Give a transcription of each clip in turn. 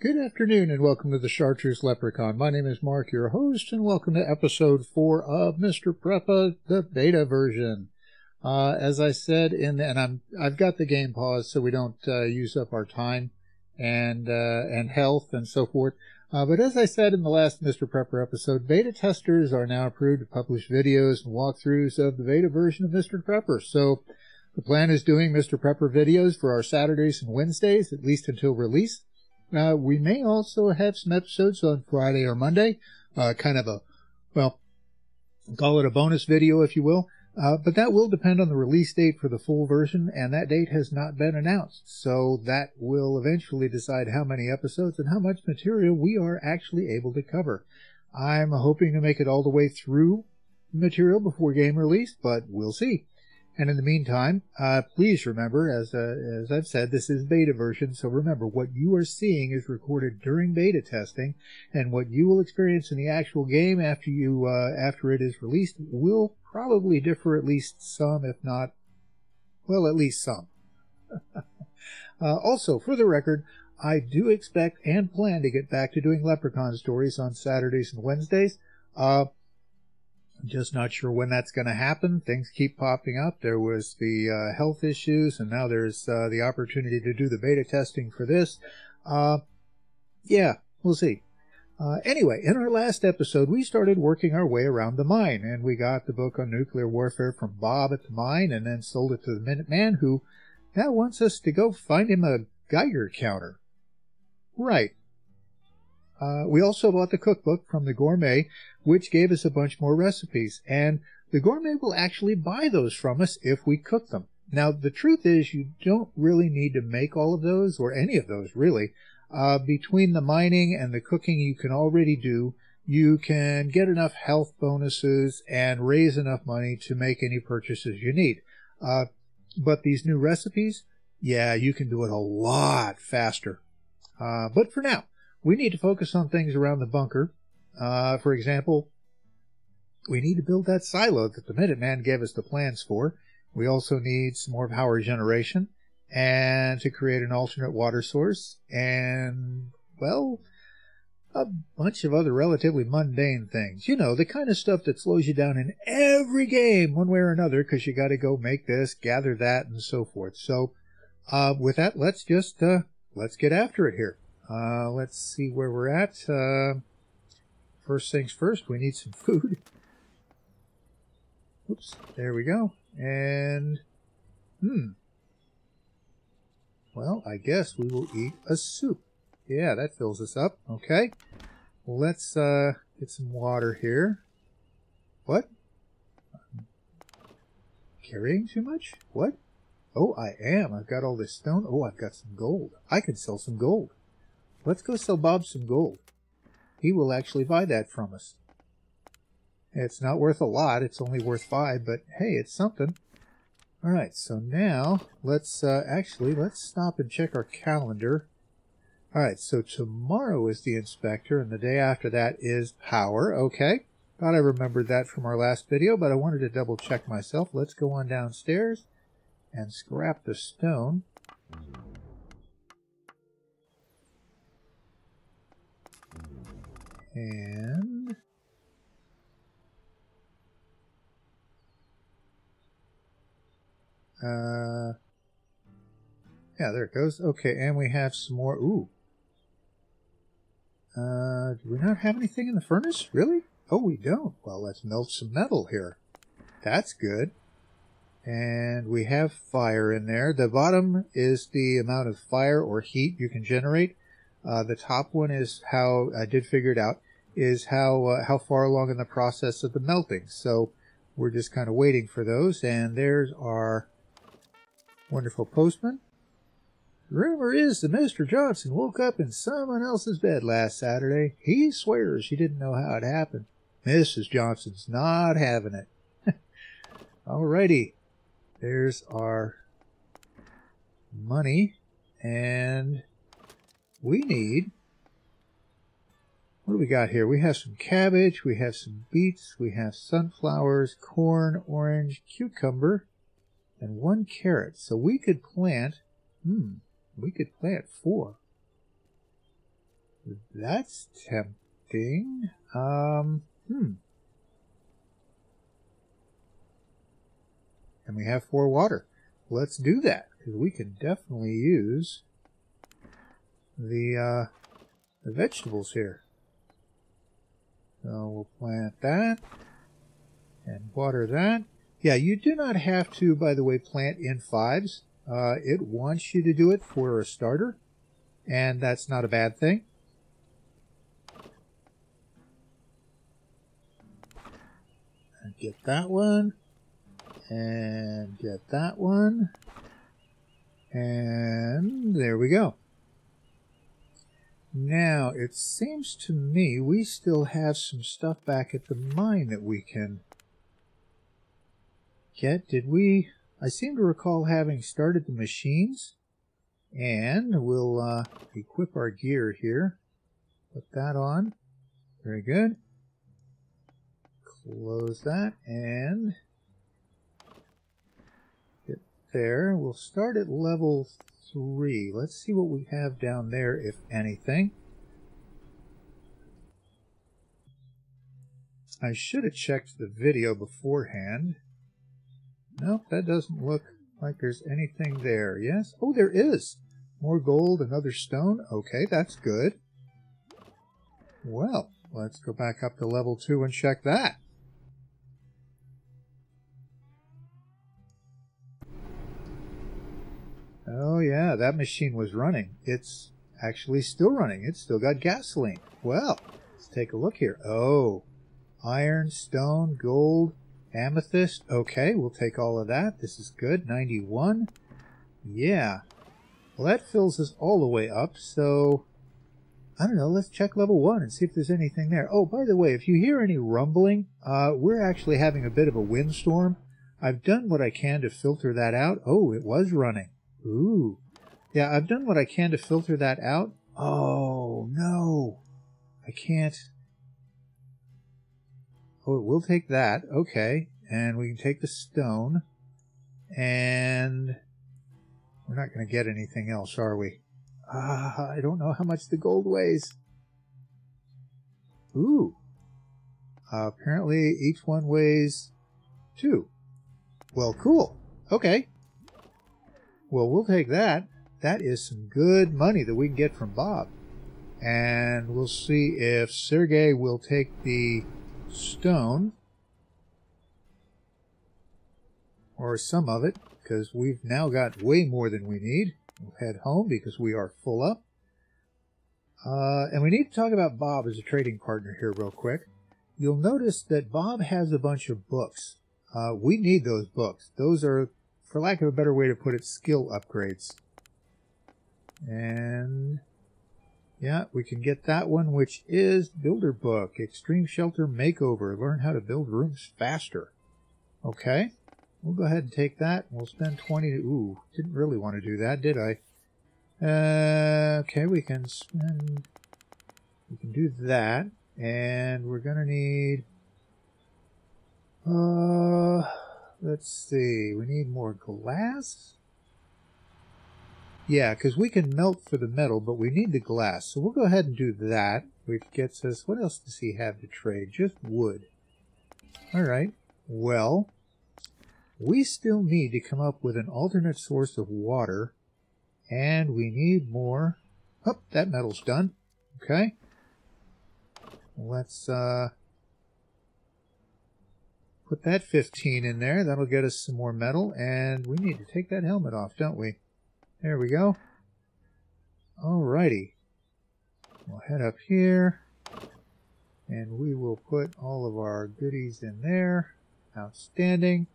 Good afternoon and welcome to the Chartreuse Leprechaun. My name is Mark, your host, and welcome to episode 4 of Mr. Prepper, the beta version. Uh, as I said in the, and I'm, I've got the game paused so we don't uh, use up our time and, uh, and health and so forth. Uh, but as I said in the last Mr. Prepper episode, beta testers are now approved to publish videos and walkthroughs of the beta version of Mr. Prepper. So the plan is doing Mr. Prepper videos for our Saturdays and Wednesdays, at least until release. Uh, we may also have some episodes on Friday or Monday, uh, kind of a, well, call it a bonus video, if you will. Uh, but that will depend on the release date for the full version, and that date has not been announced. So that will eventually decide how many episodes and how much material we are actually able to cover. I'm hoping to make it all the way through material before game release, but we'll see. And in the meantime, uh, please remember, as uh, as I've said, this is beta version. So remember, what you are seeing is recorded during beta testing, and what you will experience in the actual game after you uh, after it is released will probably differ at least some, if not, well, at least some. Uh, also, for the record, I do expect and plan to get back to doing Leprechaun stories on Saturdays and Wednesdays. Uh, just not sure when that's going to happen. Things keep popping up. There was the uh, health issues, and now there's uh, the opportunity to do the beta testing for this. Uh, yeah, we'll see. Uh, anyway, in our last episode, we started working our way around the mine, and we got the book on nuclear warfare from Bob at the mine, and then sold it to the Minuteman, who now wants us to go find him a Geiger counter. Right. Uh, we also bought the cookbook from the gourmet, which gave us a bunch more recipes. And the gourmet will actually buy those from us if we cook them. Now, the truth is, you don't really need to make all of those, or any of those really. Uh, between the mining and the cooking you can already do, you can get enough health bonuses and raise enough money to make any purchases you need. Uh, but these new recipes, yeah, you can do it a lot faster. Uh, but for now, we need to focus on things around the bunker. Uh, for example, we need to build that silo that the Minuteman gave us the plans for. We also need some more power generation and to create an alternate water source and, well, a bunch of other relatively mundane things. You know, the kind of stuff that slows you down in every game one way or another because you got to go make this, gather that, and so forth. So, uh, with that, let's just, uh, let's get after it here. Uh, let's see where we're at. First things first, we need some food. Oops, there we go. And, hmm. Well, I guess we will eat a soup. Yeah, that fills us up. Okay. Let's uh, get some water here. What? carrying too much? What? Oh, I am. I've got all this stone. Oh, I've got some gold. I can sell some gold. Let's go sell Bob some gold. He will actually buy that from us. It's not worth a lot. It's only worth five, but hey, it's something. All right, so now let's uh, actually let's stop and check our calendar. All right, so tomorrow is the inspector, and the day after that is power. Okay, thought I remembered that from our last video, but I wanted to double check myself. Let's go on downstairs and scrap the stone. And uh yeah, there it goes. Okay, and we have some more. Ooh. Uh, do we not have anything in the furnace? Really? Oh, we don't. Well, let's melt some metal here. That's good. And we have fire in there. The bottom is the amount of fire or heat you can generate. Uh, the top one is how I did figure it out is how uh, how far along in the process of the melting. So we're just kind of waiting for those. And there's our wonderful postman. Rumor is that Mr. Johnson woke up in someone else's bed last Saturday. He swears he didn't know how it happened. Mrs. Johnson's not having it. Alrighty. There's our money. And we need what do we got here? We have some cabbage, we have some beets, we have sunflowers, corn, orange, cucumber, and one carrot. So we could plant, hmm, we could plant four. That's tempting. Um, hmm. And we have four water. Let's do that, because we can definitely use the, uh, the vegetables here. So we'll plant that and water that. Yeah, you do not have to, by the way, plant in fives. Uh, it wants you to do it for a starter, and that's not a bad thing. Get that one, and get that one, and there we go. Now, it seems to me we still have some stuff back at the mine that we can get. Did we... I seem to recall having started the machines. And we'll uh, equip our gear here. Put that on. Very good. Close that and get there. We'll start at level 3. Let's see what we have down there, if anything. I should have checked the video beforehand. Nope, that doesn't look like there's anything there. Yes? Oh, there is! More gold, another stone. Okay, that's good. Well, let's go back up to level 2 and check that. Oh yeah, that machine was running. It's actually still running. It's still got gasoline. Well, let's take a look here. Oh, iron, stone, gold, amethyst. Okay, we'll take all of that. This is good. 91. Yeah. Well, that fills us all the way up, so... I don't know, let's check level 1 and see if there's anything there. Oh, by the way, if you hear any rumbling, uh, we're actually having a bit of a windstorm. I've done what I can to filter that out. Oh, it was running. Ooh. Yeah, I've done what I can to filter that out. Oh, no. I can't. Oh, we'll take that. Okay. And we can take the stone. And we're not going to get anything else, are we? Ah, I don't know how much the gold weighs. Ooh. Uh, apparently each one weighs two. Well, cool. Okay. Well, we'll take that. That is some good money that we can get from Bob. And we'll see if Sergey will take the stone. Or some of it, because we've now got way more than we need. We'll head home because we are full up. Uh, and we need to talk about Bob as a trading partner here real quick. You'll notice that Bob has a bunch of books. Uh, we need those books. Those are for lack of a better way to put it, skill upgrades. And yeah, we can get that one, which is Builder Book, Extreme Shelter Makeover. Learn how to build rooms faster. Okay, we'll go ahead and take that. We'll spend 20. Ooh, didn't really want to do that, did I? Uh, okay, we can spend. We can do that, and we're gonna need. Uh Let's see, we need more glass? Yeah, because we can melt for the metal, but we need the glass. So we'll go ahead and do that, which gets us... What else does he have to trade? Just wood. Alright, well, we still need to come up with an alternate source of water, and we need more... Oh, that metal's done. Okay. Let's, uh... Put that 15 in there. That'll get us some more metal. And we need to take that helmet off, don't we? There we go. Alrighty. We'll head up here. And we will put all of our goodies in there. Outstanding.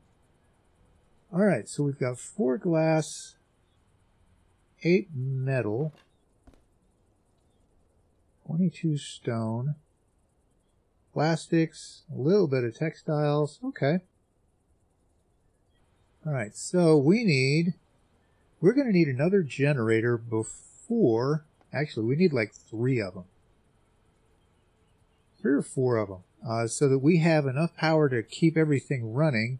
Alright, so we've got four glass, eight metal, 22 stone, plastics, a little bit of textiles. Okay. All right, so we need, we're going to need another generator before, actually, we need like three of them. Three or four of them, uh, so that we have enough power to keep everything running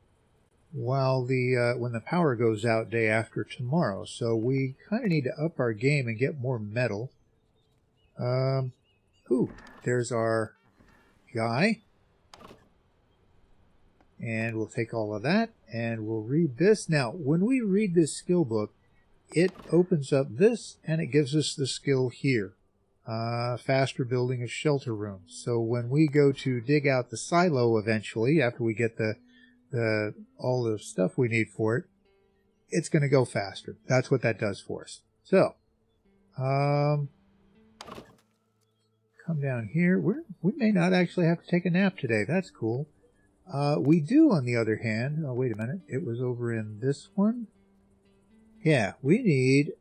while the, uh, when the power goes out day after tomorrow. So we kind of need to up our game and get more metal. Um, Ooh, there's our guy. And we'll take all of that and we'll read this. Now, when we read this skill book, it opens up this and it gives us the skill here. Uh, faster building of shelter rooms. So when we go to dig out the silo eventually, after we get the, the all the stuff we need for it, it's going to go faster. That's what that does for us. So, um, come down here. we we may not actually have to take a nap today. That's cool. Uh, we do, on the other hand, oh, wait a minute. It was over in this one. Yeah, we need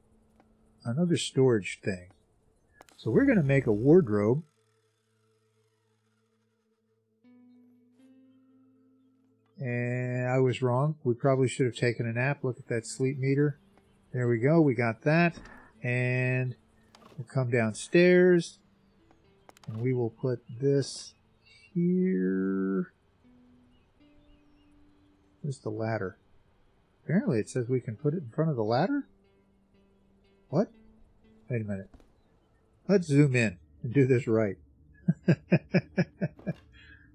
another storage thing. So we're going to make a wardrobe. And I was wrong. We probably should have taken a nap. Look at that sleep meter. There we go. We got that. And we'll come downstairs. And we will put this here. Where's the ladder? Apparently it says we can put it in front of the ladder? What? Wait a minute. Let's zoom in and do this right.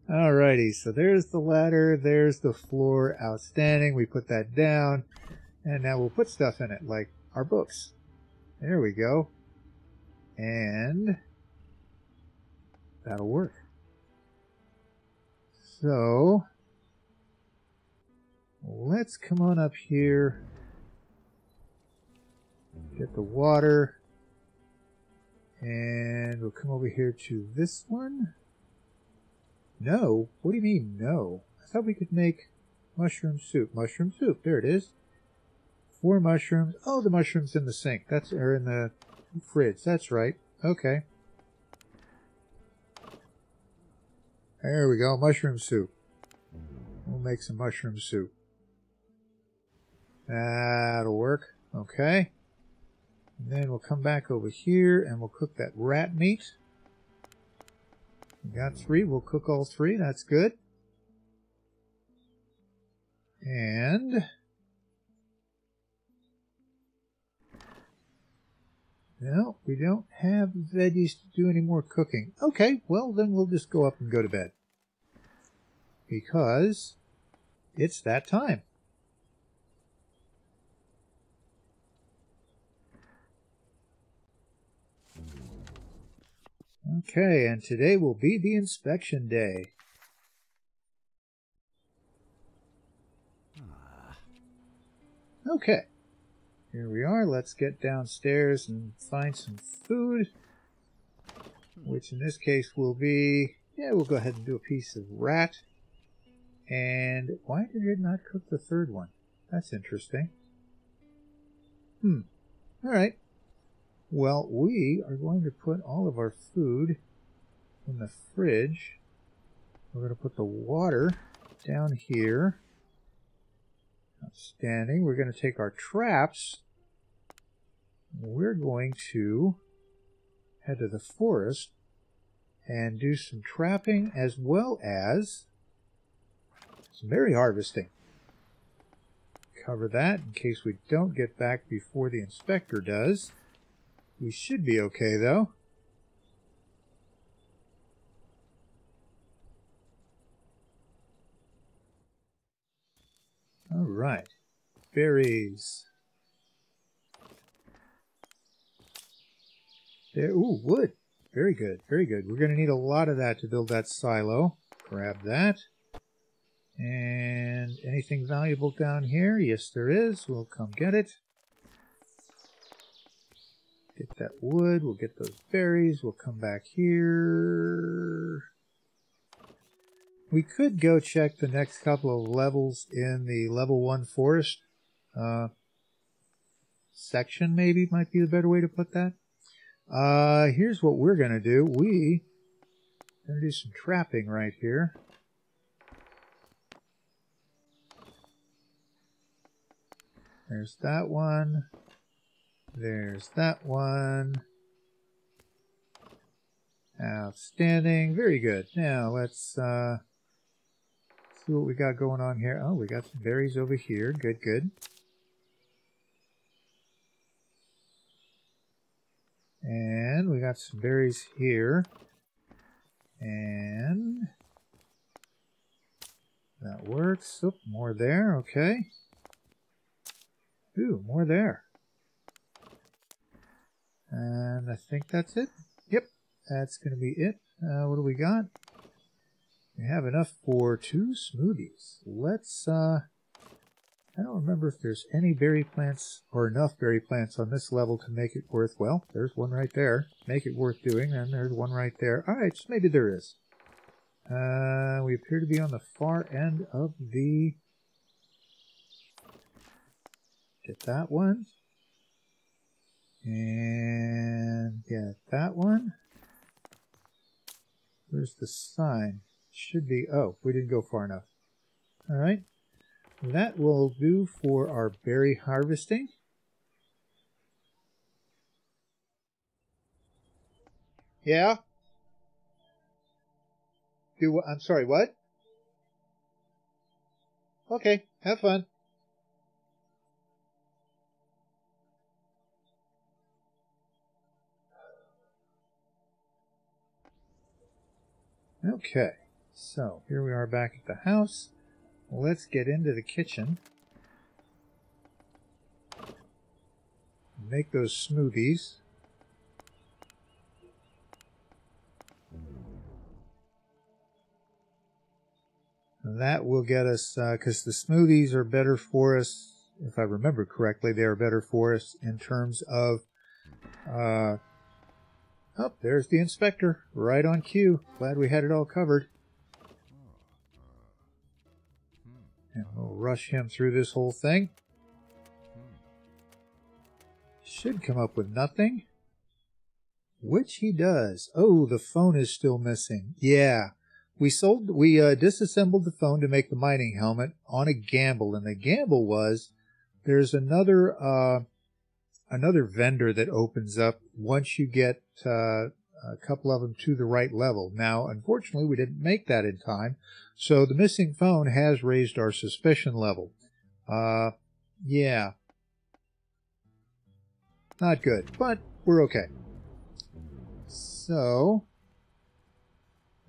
Alrighty, so there's the ladder, there's the floor, outstanding. We put that down, and now we'll put stuff in it, like our books. There we go. And that'll work. So, let's come on up here, get the water, and we'll come over here to this one. No? What do you mean, no? I thought we could make mushroom soup. Mushroom soup, there it is. Four mushrooms. Oh, the mushrooms in the sink. That's are in the fridge. That's right. Okay. There we go. Mushroom soup. We'll make some mushroom soup. That'll work. Okay. And then we'll come back over here and we'll cook that rat meat. We got three. We'll cook all three. That's good. And no, we don't have veggies to do any more cooking. Okay, well then we'll just go up and go to bed. Because it's that time. Okay, and today will be the inspection day. Ah. Okay, here we are. Let's get downstairs and find some food, which in this case will be, yeah, we'll go ahead and do a piece of rat. And why did it not cook the third one? That's interesting. Hmm. All right. Well, we are going to put all of our food in the fridge. We're going to put the water down here. Outstanding. We're going to take our traps. We're going to head to the forest and do some trapping as well as some berry harvesting. Cover that in case we don't get back before the inspector does. We should be okay, though. All right. Berries. There, ooh, wood. Very good, very good. We're going to need a lot of that to build that silo. Grab that. And anything valuable down here? Yes, there is. We'll come get it. Get that wood. We'll get those berries. We'll come back here. We could go check the next couple of levels in the level 1 forest uh, section, maybe might be the better way to put that. Uh, here's what we're going to do. We going to do some trapping right here. There's that one. There's that one. Outstanding. Very good. Now let's uh, see what we got going on here. Oh, we got some berries over here. Good, good. And we got some berries here. And that works. Oop, more there. Okay. Ooh, more there. And I think that's it. Yep, that's going to be it. Uh, what do we got? We have enough for two smoothies. Let's, uh, I don't remember if there's any berry plants or enough berry plants on this level to make it worth, well, there's one right there. Make it worth doing, and there's one right there. Alright, so maybe there is. Uh, we appear to be on the far end of the... Get that one. And get that one. Where's the sign? Should be, oh, we didn't go far enough. Alright. That will do for our berry harvesting. Yeah? Do what? I'm sorry, what? Okay, have fun. Okay, so here we are back at the house. Let's get into the kitchen. Make those smoothies. That will get us, because uh, the smoothies are better for us, if I remember correctly, they are better for us in terms of, uh, oh, there's the inspector, right on cue. Glad we had it all covered. And we'll rush him through this whole thing. Should come up with nothing. Which he does. Oh, the phone is still missing. Yeah. We sold, we uh, disassembled the phone to make the mining helmet on a gamble. And the gamble was there's another, uh, another vendor that opens up once you get, uh, a couple of them to the right level. Now, unfortunately, we didn't make that in time, so the missing phone has raised our suspicion level. Uh, yeah. Not good, but we're okay. So,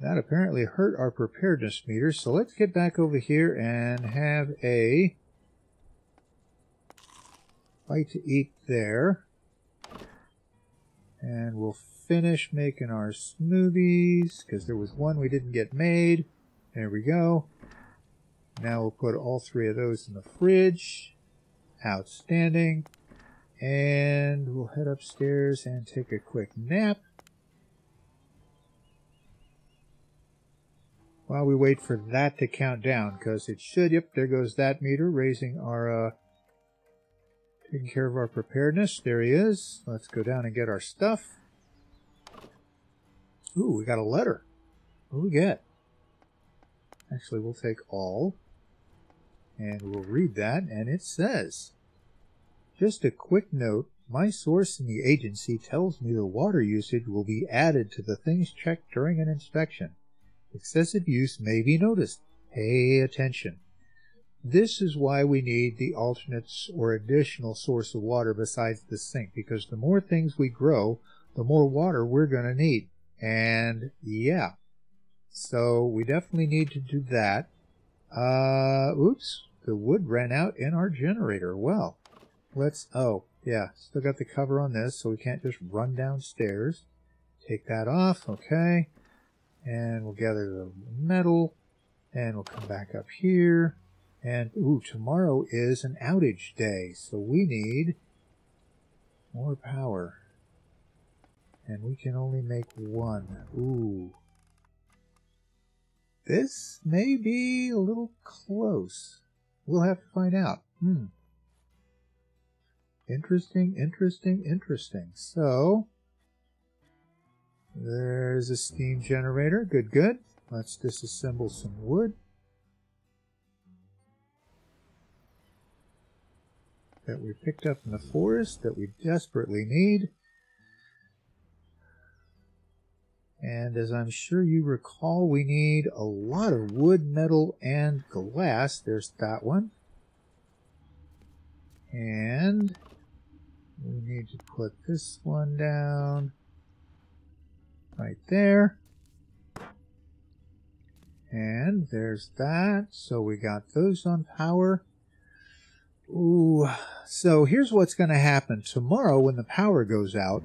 that apparently hurt our preparedness meter, so let's get back over here and have a bite to eat there. And we'll finish making our smoothies because there was one we didn't get made. There we go. Now we'll put all three of those in the fridge. Outstanding. And we'll head upstairs and take a quick nap. While we wait for that to count down, because it should, yep, there goes that meter, raising our, uh, taking care of our preparedness. There he is. Let's go down and get our stuff. Ooh, we got a letter. What do we get? Actually, we'll take all. And we'll read that, and it says, Just a quick note, my source in the agency tells me the water usage will be added to the things checked during an inspection. Excessive use may be noticed. Pay attention. This is why we need the alternates or additional source of water besides the sink, because the more things we grow, the more water we're going to need. And yeah, so we definitely need to do that. Uh, oops, the wood ran out in our generator. Well, let's, oh, yeah, still got the cover on this, so we can't just run downstairs. Take that off, okay. And we'll gather the metal, and we'll come back up here. And, ooh, tomorrow is an outage day, so we need more power. And we can only make one. Ooh. This may be a little close. We'll have to find out. Hmm. Interesting, interesting, interesting. So, there's a steam generator. Good, good. Let's disassemble some wood. That we picked up in the forest that we desperately need. And as I'm sure you recall, we need a lot of wood, metal, and glass. There's that one. And we need to put this one down right there. And there's that. So we got those on power. Ooh. So here's what's going to happen. Tomorrow when the power goes out,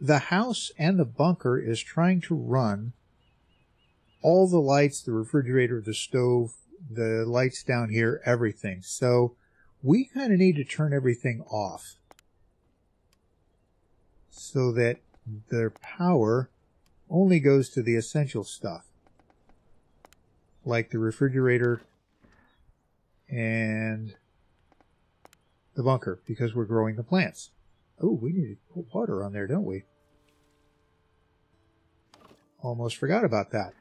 the house and the bunker is trying to run all the lights, the refrigerator, the stove, the lights down here, everything. So we kind of need to turn everything off so that their power only goes to the essential stuff like the refrigerator and the bunker because we're growing the plants. Oh, we need to put water on there, don't we? Almost forgot about that.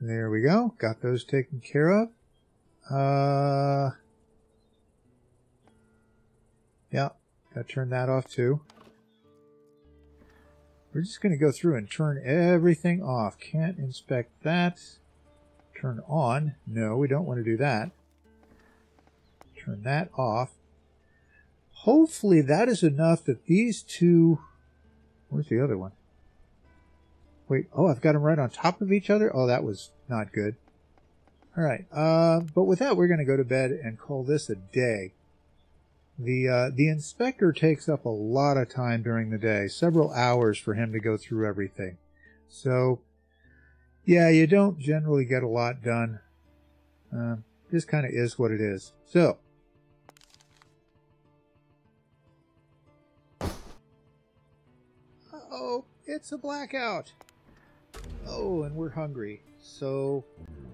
There we go. Got those taken care of. Uh, yeah, gotta turn that off too. We're just going to go through and turn everything off. Can't inspect that. Turn on. No, we don't want to do that. Turn that off. Hopefully that is enough that these two... Where's the other one? Wait, oh, I've got them right on top of each other? Oh, that was not good. All right, uh, but with that, we're going to go to bed and call this a day. The, uh, the inspector takes up a lot of time during the day, several hours for him to go through everything. So, yeah, you don't generally get a lot done. Uh, this kind of is what it is. So, it's a blackout. Oh, and we're hungry. So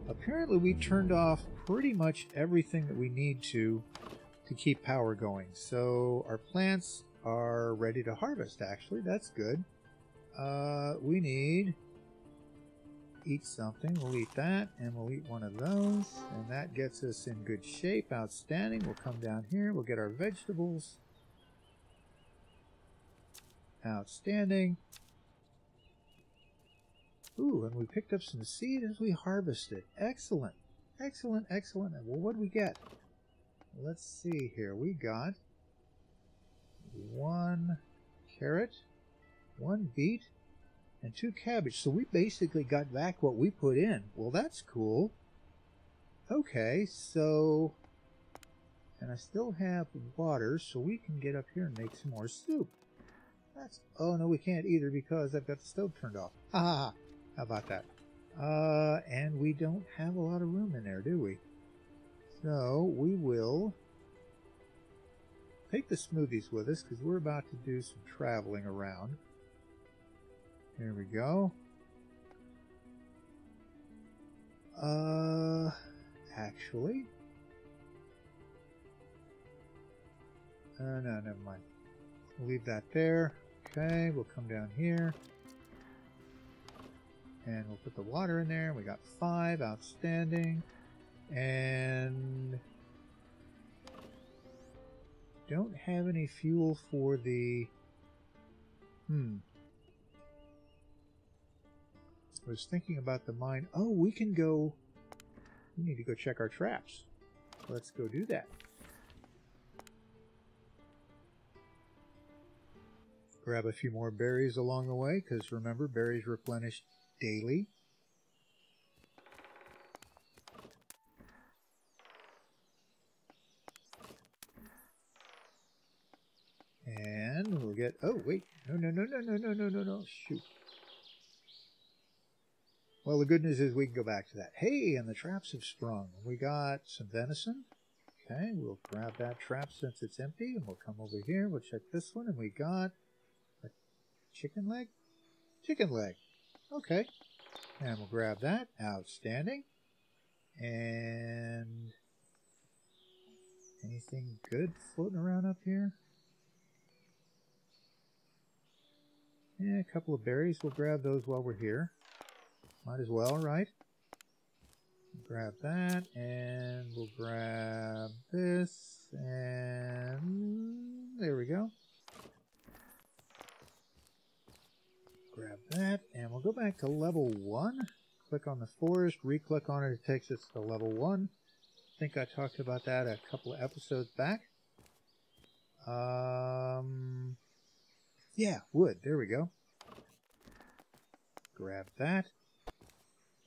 apparently we turned off pretty much everything that we need to to keep power going. So our plants are ready to harvest actually. That's good. Uh, we need eat something. We'll eat that and we'll eat one of those and that gets us in good shape. Outstanding. We'll come down here. We'll get our vegetables. Outstanding. Ooh, and we picked up some seed as we harvested. Excellent. Excellent, excellent. Well, what do we get? Let's see here. We got one carrot, one beet, and two cabbage. So we basically got back what we put in. Well, that's cool. Okay, so... And I still have water, so we can get up here and make some more soup. That's... Oh, no, we can't either because I've got the stove turned off. Ha. How about that? Uh, and we don't have a lot of room in there, do we? So we will take the smoothies with us because we're about to do some traveling around. Here we go. Uh, actually, uh, no, never mind. We'll leave that there. Okay, we'll come down here. And we'll put the water in there. We got five outstanding. And don't have any fuel for the... Hmm. I was thinking about the mine. Oh, we can go... We need to go check our traps. Let's go do that. Grab a few more berries along the way, because remember, berries replenish daily. And we'll get, oh wait, no, no, no, no, no, no, no, no, no, shoot. Well, the good news is we can go back to that. Hey, and the traps have sprung. We got some venison. Okay, we'll grab that trap since it's empty, and we'll come over here. We'll check this one, and we got a chicken leg? Chicken leg. Okay. And we'll grab that. Outstanding. And anything good floating around up here? Yeah, a couple of berries. We'll grab those while we're here. Might as well, right? Grab that, and we'll grab this, and there we go. grab that, and we'll go back to level 1. Click on the forest, re-click on it, it takes us to level 1. I think I talked about that a couple of episodes back. Um, Yeah, wood. There we go. Grab that.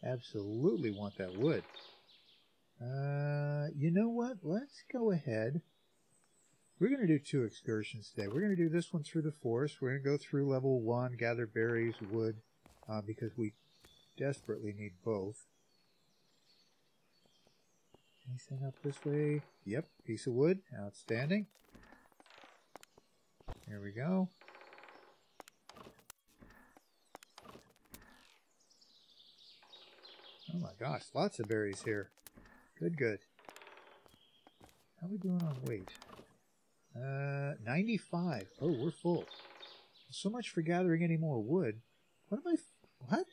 Absolutely want that wood. Uh, you know what? Let's go ahead. We're going to do two excursions today. We're going to do this one through the forest. We're going to go through level one, gather berries, wood, uh, because we desperately need both. Anything up this way? Yep, piece of wood. Outstanding. There we go. Oh my gosh, lots of berries here. Good, good. How are we doing on weight? Uh, 95. Oh, we're full. So much for gathering any more wood. What am I... What?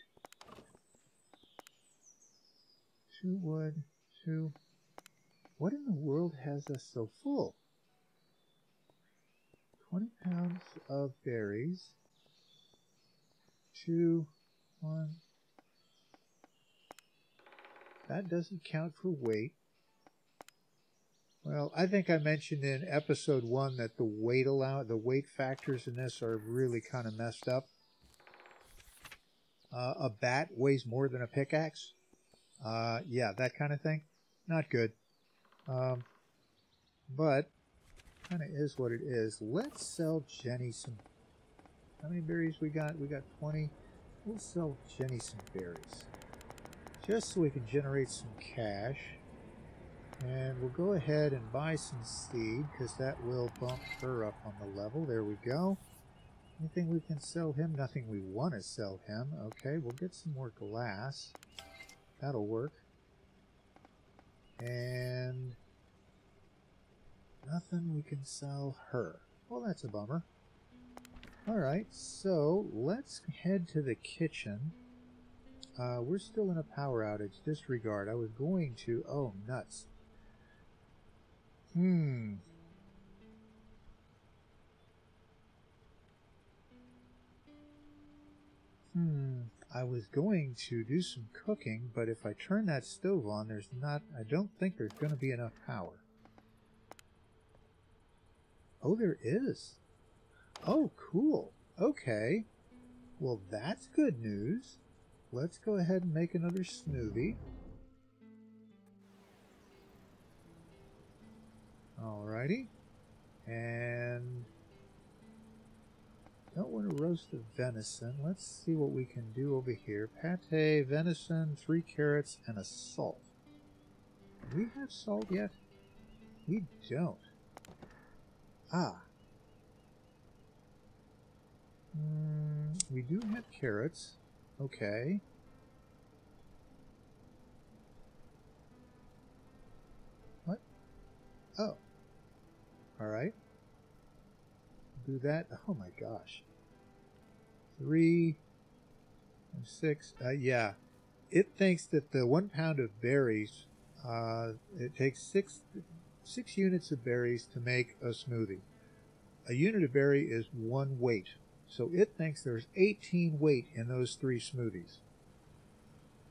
Two wood, two... What in the world has us so full? 20 pounds of berries. Two, one. That doesn't count for weight. Well, I think I mentioned in episode one that the weight allow the weight factors in this are really kind of messed up. Uh, a bat weighs more than a pickaxe. Uh, yeah, that kind of thing. Not good. Um, but kind of is what it is. Let's sell Jenny some. How many berries we got? We got 20. We'll sell Jenny some berries. Just so we can generate some cash. And we'll go ahead and buy some seed because that will bump her up on the level. There we go. Anything we can sell him? Nothing we want to sell him. Okay, we'll get some more glass. That'll work. And nothing we can sell her. Well, that's a bummer. Alright, so let's head to the kitchen. Uh, we're still in a power outage. Disregard. I was going to... Oh, nuts. Hmm. Hmm. I was going to do some cooking, but if I turn that stove on, there's not... I don't think there's going to be enough power. Oh, there is. Oh, cool. Okay. Well, that's good news. Let's go ahead and make another smoothie. Alrighty. And don't want to roast the venison. Let's see what we can do over here. Pate, venison, three carrots, and a salt. Do we have salt yet? We don't. Ah. Mm, we do have carrots. Okay. What? Oh. Alright. Do that. Oh my gosh. Three. Six. Uh, yeah. It thinks that the one pound of berries, uh, it takes six six units of berries to make a smoothie. A unit of berry is one weight. So it thinks there's 18 weight in those three smoothies.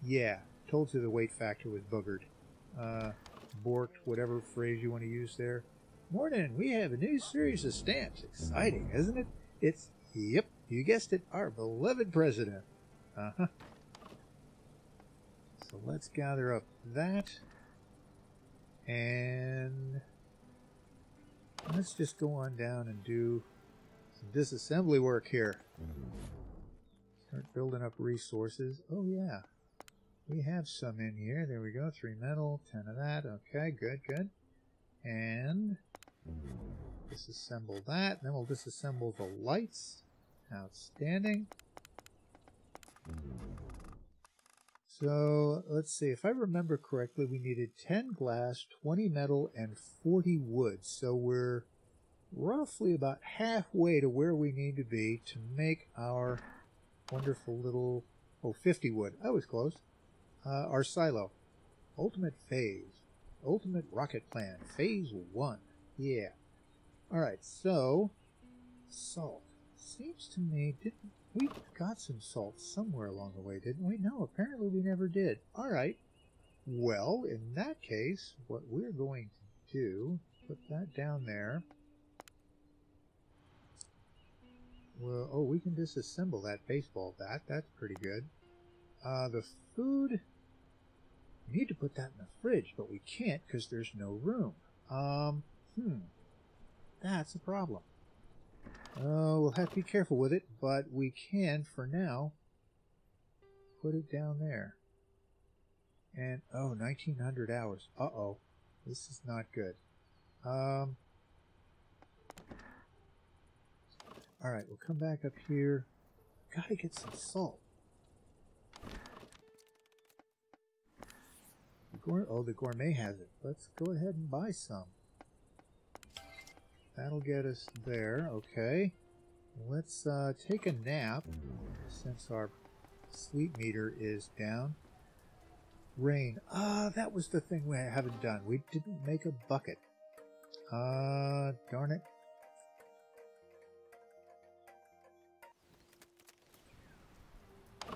Yeah, told you the weight factor was boogered. Uh, borked, whatever phrase you want to use there. Morning, we have a new series of stamps. Exciting, isn't it? It's, yep, you guessed it, our beloved president. Uh-huh. So let's gather up that. And let's just go on down and do some disassembly work here. Start building up resources. Oh yeah, we have some in here. There we go. Three metal, ten of that. Okay, good, good. And disassemble that. Then we'll disassemble the lights. Outstanding. So let's see, if I remember correctly, we needed 10 glass, 20 metal, and 40 wood. So we're roughly about halfway to where we need to be to make our wonderful little, oh, 50 wood. I was close. Uh, our silo. Ultimate phase. Ultimate rocket plan. Phase 1. Yeah. Alright, so, salt. Seems to me, didn't we got some salt somewhere along the way, didn't we? No, apparently we never did. All right. Well, in that case, what we're going to do, put that down there. well, oh, we can disassemble that baseball bat. That's pretty good. Uh, the food, we need to put that in the fridge, but we can't because there's no room. Um, hmm, that's a problem. Oh, we'll have to be careful with it, but we can, for now, put it down there. And, oh, 1900 hours. Uh-oh. This is not good. Um, Alright, we'll come back up here. Gotta get some salt. oh, the gourmet has it. Let's go ahead and buy some. That'll get us there. Okay. Let's uh, take a nap since our sleep meter is down. Rain. Ah, that was the thing we haven't done. We didn't make a bucket. Uh, darn it.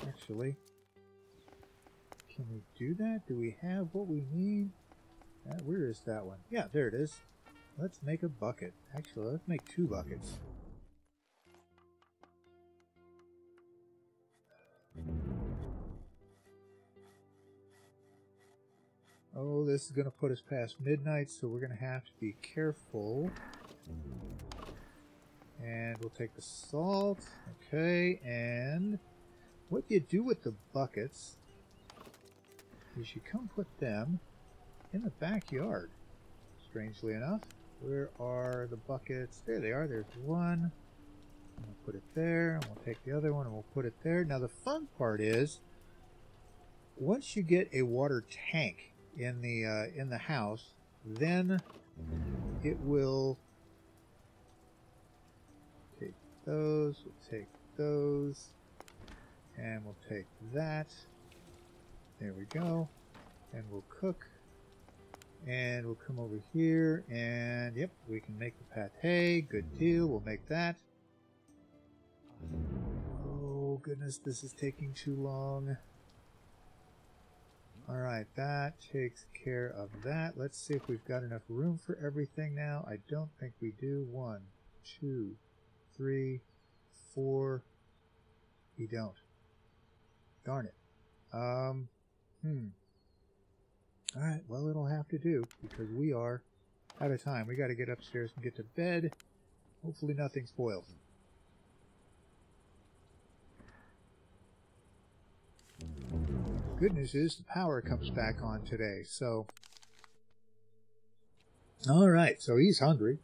Actually, can we do that? Do we have what we need? Uh, where is that one? Yeah, there it is. Let's make a bucket. Actually, let's make two buckets. Oh, this is going to put us past midnight, so we're going to have to be careful. And we'll take the salt. Okay, and what you do with the buckets is you come put them in the backyard. Strangely enough, where are the buckets? There they are. There's one. We'll put it there, and we'll take the other one and we'll put it there. Now the fun part is, once you get a water tank in the uh, in the house, then it will take those. We'll take those. And we'll take that. There we go. And we'll cook. And we'll come over here and yep, we can make the pate. Good deal. We'll make that. Oh goodness, this is taking too long. Alright, that takes care of that. Let's see if we've got enough room for everything now. I don't think we do. One, two, three, four. We don't. Darn it. Um, hmm. Alright, well, it'll have to do, because we are out of time. We gotta get upstairs and get to bed. Hopefully nothing spoils. Good news is the power comes back on today, so... Alright, so he's hungry.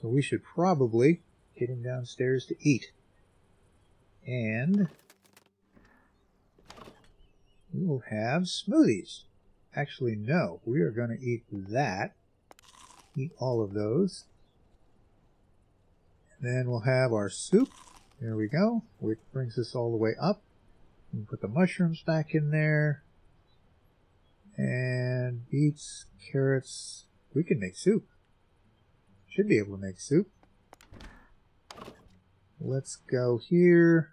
So we should probably get him downstairs to eat. And we will have smoothies. Actually, no, we are going to eat that. Eat all of those. And then we'll have our soup. There we go, which brings us all the way up. We put the mushrooms back in there. And beets, carrots. We can make soup. Should be able to make soup. Let's go here.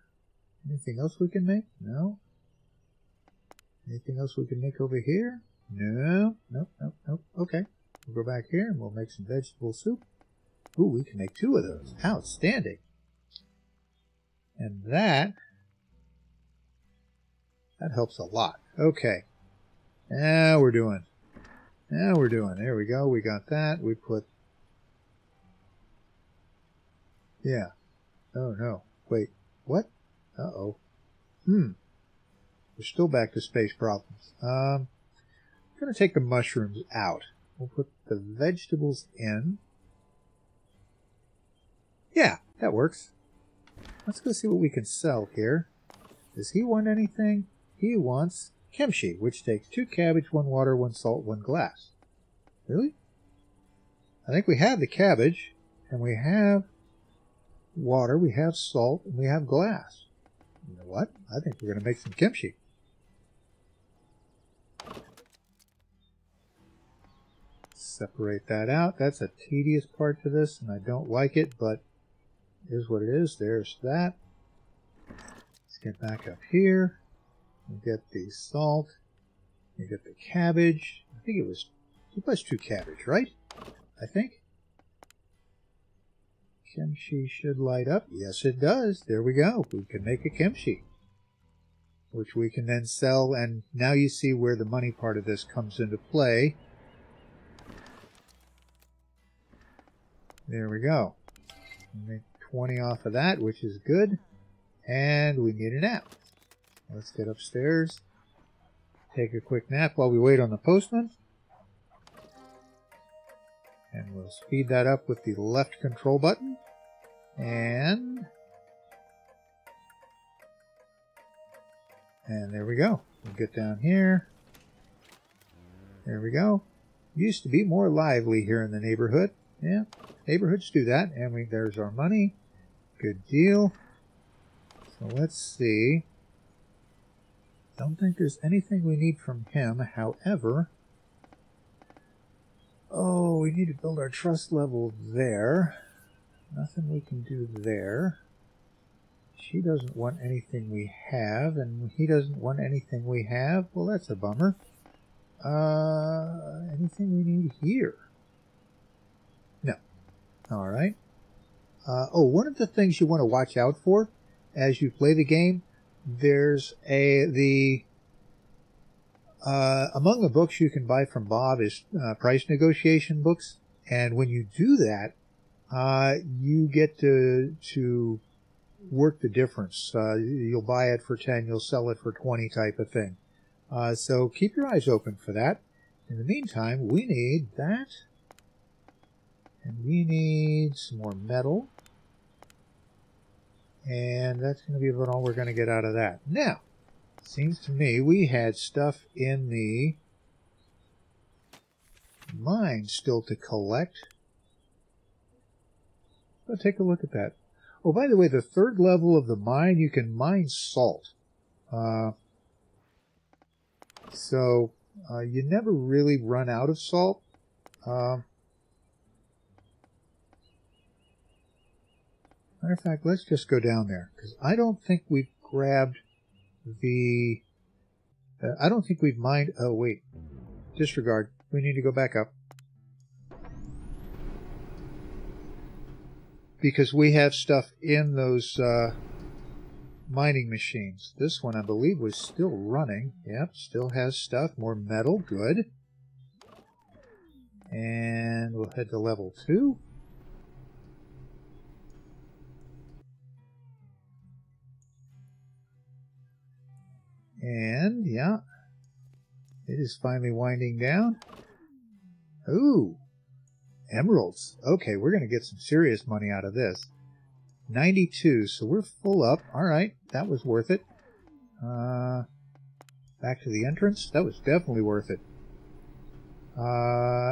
Anything else we can make? No. Anything else we can make over here? No. Nope, nope, nope. Okay. We'll go back here and we'll make some vegetable soup. Ooh, we can make two of those. Outstanding. And that, that helps a lot. Okay. Now we're doing. Now we're doing. There we go. We got that. We put. Yeah. Oh no. Wait. What? Uh-oh. Hmm. We're still back to space problems. Um, I'm going to take the mushrooms out. We'll put the vegetables in. Yeah, that works. Let's go see what we can sell here. Does he want anything? He wants kimchi, which takes two cabbage, one water, one salt, one glass. Really? I think we have the cabbage, and we have water, we have salt, and we have glass. You know what? I think we're going to make some kimchi. Separate that out. That's a tedious part to this, and I don't like it, but is what it is. There's that. Let's get back up here. We get the salt. We get the cabbage. I think it was it was two cabbage, right? I think. kimchi should light up. Yes, it does. There we go. We can make a kimchi, which we can then sell. And now you see where the money part of this comes into play. There we go. Make 20 off of that, which is good. And we need a nap. Let's get upstairs. Take a quick nap while we wait on the postman. And we'll speed that up with the left control button. And... And there we go. We'll get down here. There we go. Used to be more lively here in the neighborhood. Yeah, neighborhoods do that. And we, there's our money. Good deal. So let's see. Don't think there's anything we need from him. However, oh, we need to build our trust level there. Nothing we can do there. She doesn't want anything we have, and he doesn't want anything we have. Well, that's a bummer. Uh, anything we need here? All right. Uh, oh, one of the things you want to watch out for as you play the game, there's a the uh, among the books you can buy from Bob is uh, price negotiation books, and when you do that, uh, you get to to work the difference. Uh, you'll buy it for ten, you'll sell it for twenty, type of thing. Uh, so keep your eyes open for that. In the meantime, we need that. And we need some more metal. And that's going to be about all we're going to get out of that. Now, seems to me we had stuff in the mine still to collect. Let's take a look at that. Oh, by the way, the third level of the mine, you can mine salt. Uh, so uh, you never really run out of salt. Uh, matter of fact, let's just go down there because I don't think we've grabbed the. Uh, I don't think we've mined. Oh wait, disregard. We need to go back up because we have stuff in those uh, mining machines. This one, I believe, was still running. Yep, still has stuff. More metal. Good. And we'll head to level 2. And, yeah, it is finally winding down. Ooh, emeralds. Okay, we're going to get some serious money out of this. 92, so we're full up. All right, that was worth it. Uh, back to the entrance. That was definitely worth it. Uh,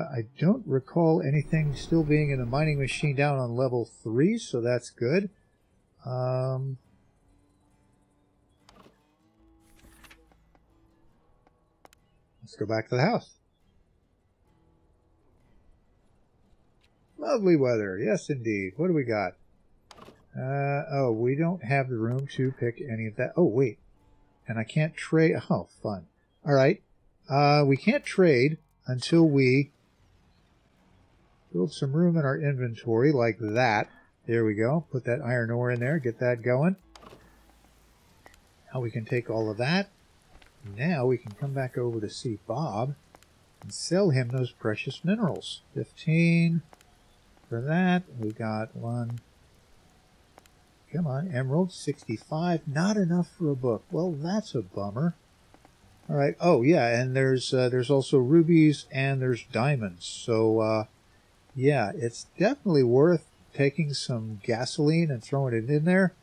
I don't recall anything still being in the mining machine down on level 3, so that's good. Um, let's go back to the house. Lovely weather. Yes, indeed. What do we got? Uh, oh, we don't have the room to pick any of that. Oh, wait. And I can't trade. Oh, fun. All right. Uh, we can't trade until we build some room in our inventory like that. There we go. Put that iron ore in there. Get that going. Now we can take all of that. Now we can come back over to see Bob and sell him those precious minerals. 15 for that. We got one, Come on, Emerald, 65. Not enough for a book. Well, that's a bummer. All right. Oh, yeah, and there's uh, there's also rubies and there's diamonds. So, uh, yeah, it's definitely worth taking some gasoline and throwing it in there.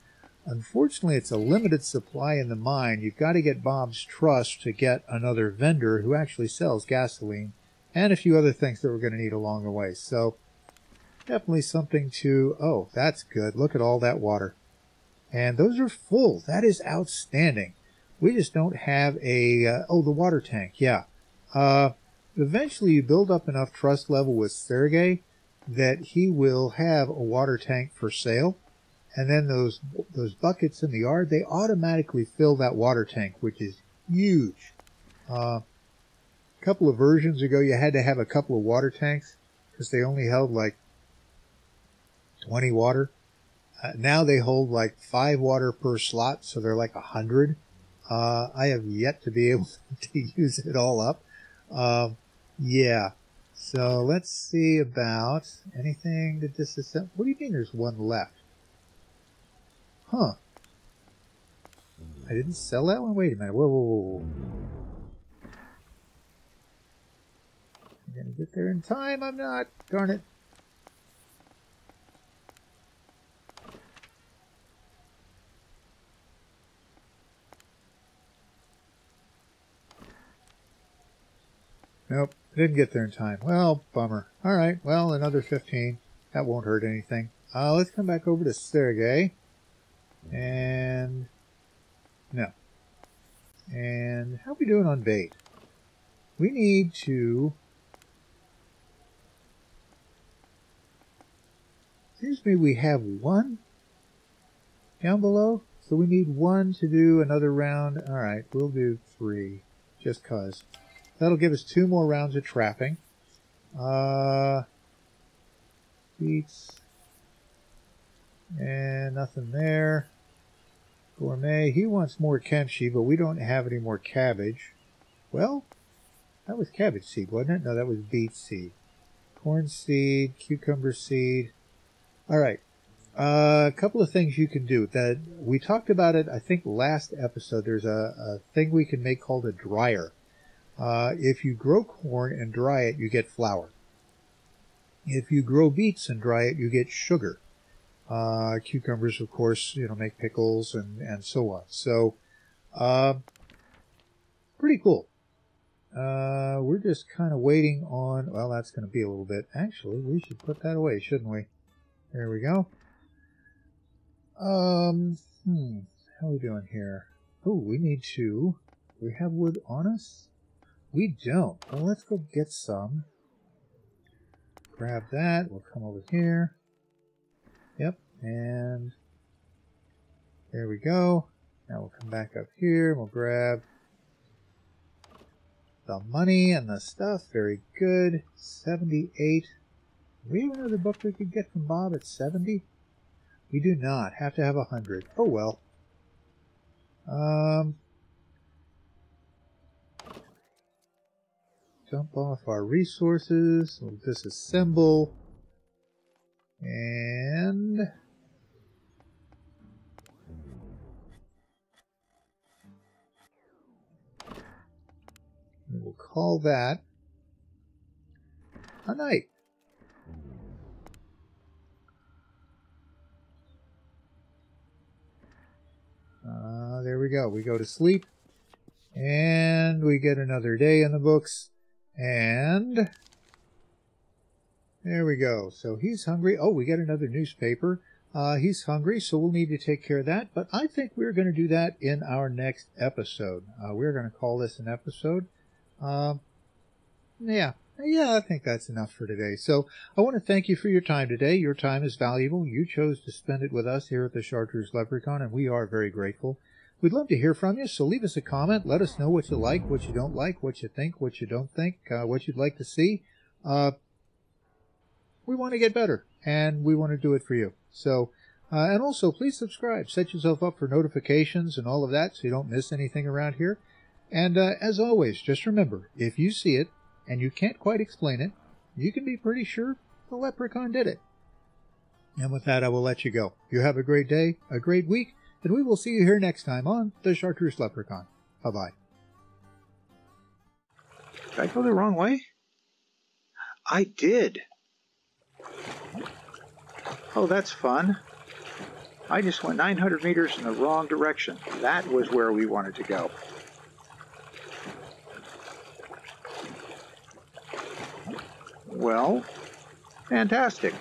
Unfortunately, it's a limited supply in the mine. You've got to get Bob's trust to get another vendor who actually sells gasoline and a few other things that we're going to need along the way. So, Definitely something to, oh, that's good. Look at all that water. And those are full. That is outstanding. We just don't have a, uh, oh, the water tank. Yeah. Uh, eventually you build up enough trust level with Sergey that he will have a water tank for sale. And then those, those buckets in the yard, they automatically fill that water tank, which is huge. Uh, a couple of versions ago, you had to have a couple of water tanks because they only held like 20 water. Uh, now they hold like five water per slot, so they're like a hundred. Uh, I have yet to be able to use it all up. Um, yeah. So let's see about anything to disassemble. What do you mean there's one left? Huh. I didn't sell that one? Wait a minute. Whoa, whoa, whoa. I'm gonna get there in time. I'm not. Darn it. Nope, didn't get there in time. Well, bummer. Alright, well, another 15. That won't hurt anything. Uh, let's come back over to Sergey. And... No. And how are we doing on bait? We need to... Seems to me we have one down below. So we need one to do another round. Alright, we'll do three. Just cause. That'll give us two more rounds of trapping. Uh, beets. And nothing there. Gourmet, he wants more kimchi, but we don't have any more cabbage. Well, that was cabbage seed, wasn't it? No, that was beet seed. Corn seed, cucumber seed. All right. Uh, a couple of things you can do that we talked about it. I think last episode. There's a, a thing we can make called a dryer. Uh, if you grow corn and dry it, you get flour. If you grow beets and dry it, you get sugar. Uh, cucumbers, of course, you know, make pickles and, and so on. So, uh, pretty cool. Uh, we're just kind of waiting on, well, that's going to be a little bit. Actually, we should put that away, shouldn't we? There we go. Um, hmm, how are we doing here? Oh, we need to, we have wood on us? We don't. Well, let's go get some. Grab that. We'll come over here. Yep. And there we go. Now we'll come back up here. We'll grab the money and the stuff. Very good. 78. we have another book we could get from Bob at 70? We do not. Have to have a 100. Oh well. Um, dump off our resources. We'll disassemble. And... we'll call that a night. Uh, there we go. We go to sleep. And we get another day in the books. And there we go. So he's hungry. Oh, we got another newspaper. Uh, he's hungry, so we'll need to take care of that. But I think we're going to do that in our next episode. Uh, we're going to call this an episode. Uh, yeah, yeah, I think that's enough for today. So I want to thank you for your time today. Your time is valuable. You chose to spend it with us here at the Chartreuse Leprechaun, and we are very grateful. We'd love to hear from you, so leave us a comment. Let us know what you like, what you don't like, what you think, what you don't think, uh, what you'd like to see. Uh, we want to get better, and we want to do it for you. So, uh, and also, please subscribe. Set yourself up for notifications and all of that so you don't miss anything around here. And uh, as always, just remember, if you see it and you can't quite explain it, you can be pretty sure the leprechaun did it. And with that, I will let you go. You have a great day, a great week, and we will see you here next time on The Chartreuse Leprechaun. Bye bye. Did I go the wrong way? I did. Oh, that's fun. I just went 900 meters in the wrong direction. That was where we wanted to go. Well, fantastic.